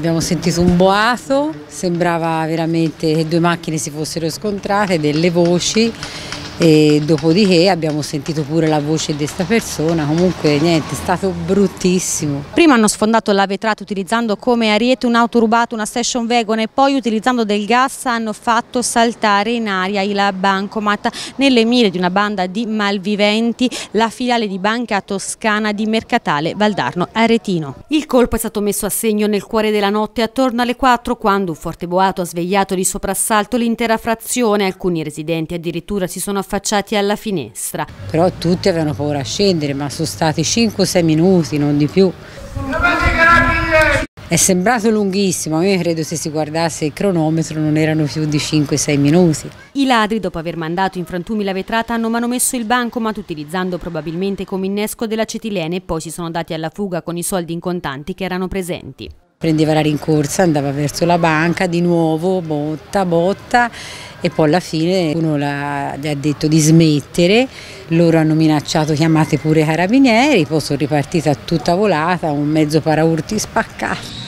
Abbiamo sentito un boato, sembrava veramente che due macchine si fossero scontrate, delle voci e dopodiché abbiamo sentito pure la voce di questa persona, comunque niente, è stato bruttissimo. Prima hanno sfondato la vetrata utilizzando come ariete un'auto rubata, una station wagon e poi utilizzando del gas hanno fatto saltare in aria il bancomat nelle mire di una banda di malviventi, la filiale di Banca Toscana di Mercatale Valdarno Aretino. Il colpo è stato messo a segno nel cuore della notte attorno alle 4 quando un forte boato ha svegliato di soprassalto l'intera frazione, alcuni residenti addirittura si sono affacciati alla finestra. Però tutti avevano paura a scendere, ma sono stati 5-6 minuti, non di più. È sembrato lunghissimo, me credo se si guardasse il cronometro non erano più di 5-6 minuti. I ladri, dopo aver mandato in frantumi la vetrata, hanno manomesso il bancomat utilizzando probabilmente come innesco della cetilene e poi si sono dati alla fuga con i soldi in contanti che erano presenti. Prendeva la rincorsa, andava verso la banca, di nuovo botta, botta e poi alla fine uno gli ha detto di smettere, loro hanno minacciato chiamate pure i carabinieri, poi sono ripartita tutta volata, un mezzo paraurti spaccato.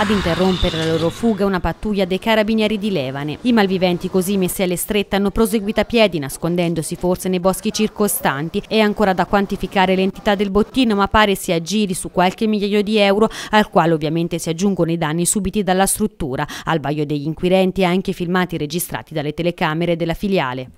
Ad interrompere la loro fuga una pattuglia dei carabinieri di Levane. I malviventi così messi alle strette hanno proseguito a piedi nascondendosi forse nei boschi circostanti. È ancora da quantificare l'entità del bottino ma pare si aggiri su qualche migliaio di euro al quale ovviamente si aggiungono i danni subiti dalla struttura. Al vaio degli inquirenti anche filmati registrati dalle telecamere della filiale.